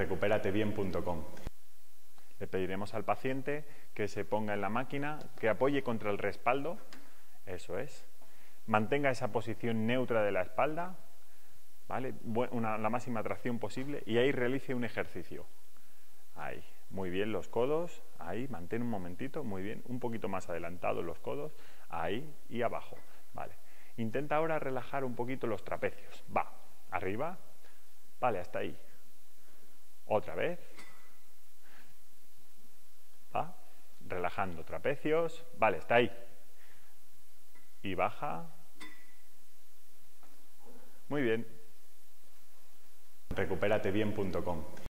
recuperatebien.com. Le pediremos al paciente que se ponga en la máquina, que apoye contra el respaldo, eso es, mantenga esa posición neutra de la espalda, ¿vale? la máxima tracción posible y ahí realice un ejercicio. Ahí, muy bien los codos, ahí, mantén un momentito, muy bien, un poquito más adelantado los codos, ahí y abajo, ¿vale? Intenta ahora relajar un poquito los trapecios, va, arriba, vale, hasta ahí, otra vez, va, relajando trapecios, vale, está ahí, y baja, muy bien, recuperatebien.com